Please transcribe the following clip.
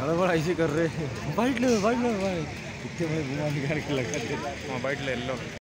हड़बड़ ऐसे कर रहे हैं। बाइट ले बाइट ले बाइट इतने भाई घुमा निकाल के लगा दे हाँ बाइट ले लो।